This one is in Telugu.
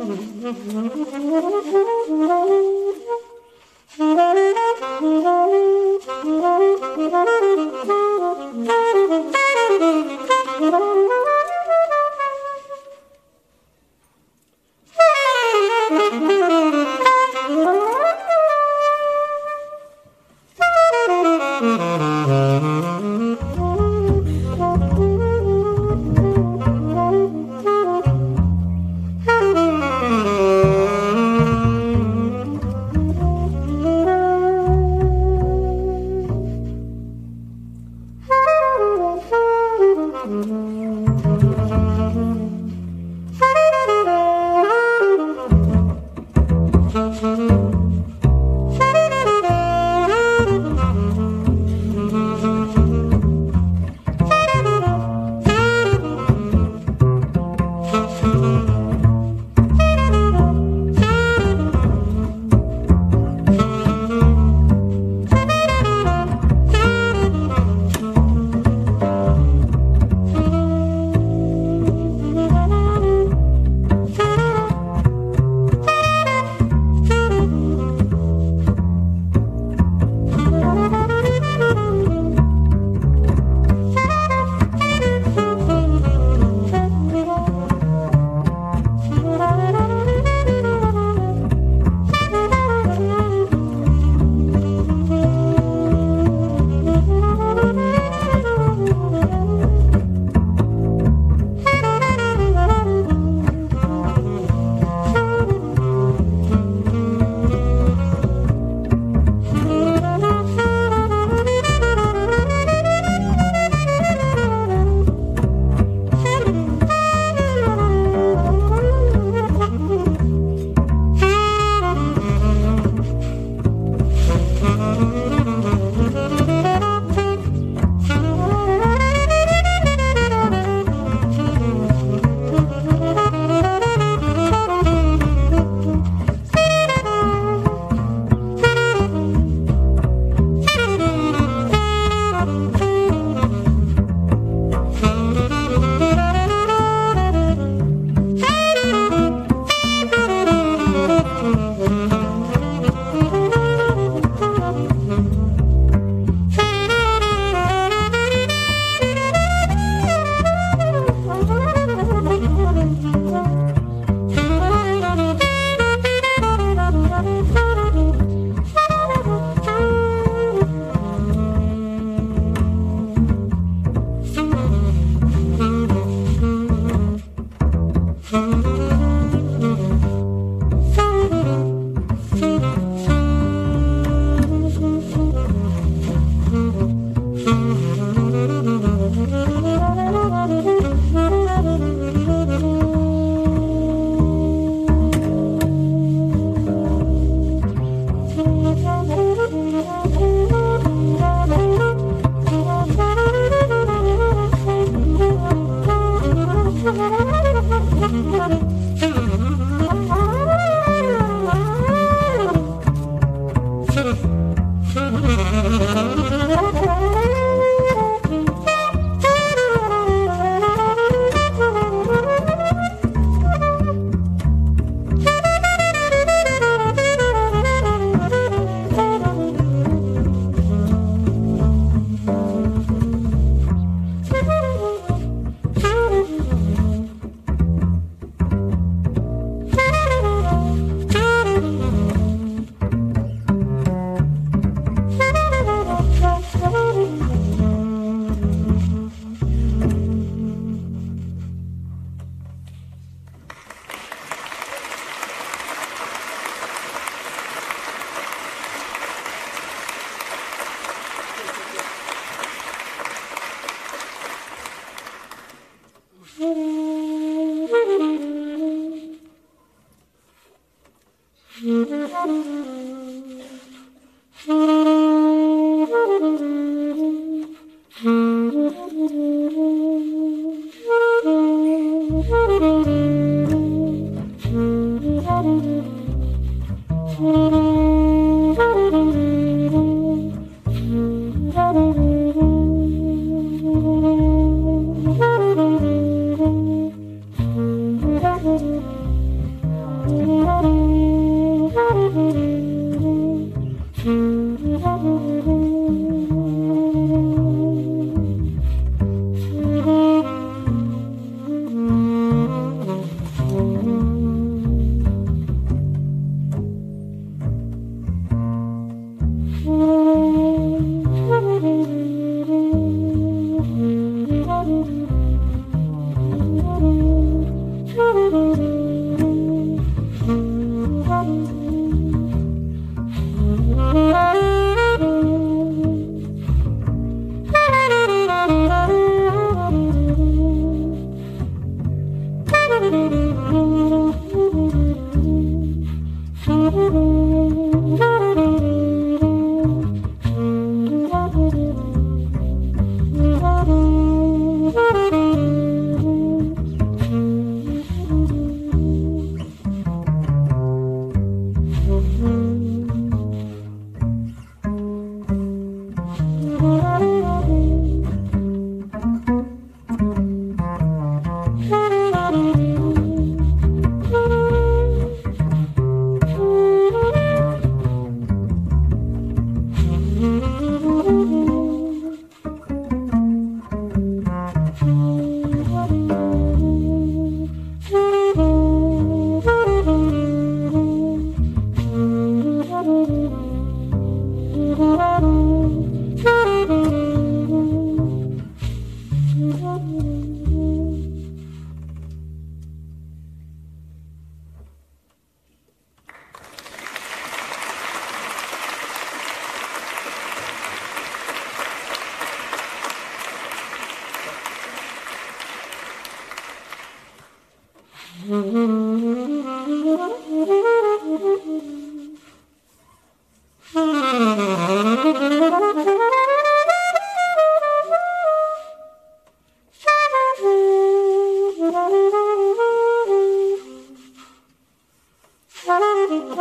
Mm-hmm.